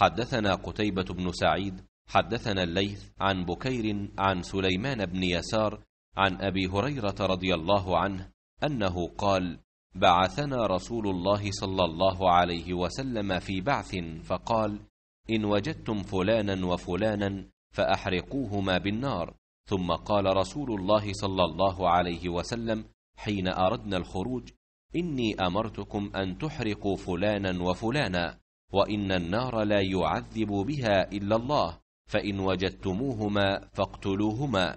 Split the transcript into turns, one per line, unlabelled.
حدثنا قتيبة بن سعيد حدثنا الليث عن بكير عن سليمان بن يسار عن أبي هريرة رضي الله عنه أنه قال بعثنا رسول الله صلى الله عليه وسلم في بعث فقال إن وجدتم فلانا وفلانا فأحرقوهما بالنار. ثم قال رسول الله صلى الله عليه وسلم حين أردنا الخروج إني أمرتكم أن تحرقوا فلانا وفلانا. وإن النار لا يعذب بها إلا الله فإن وجدتموهما فاقتلوهما.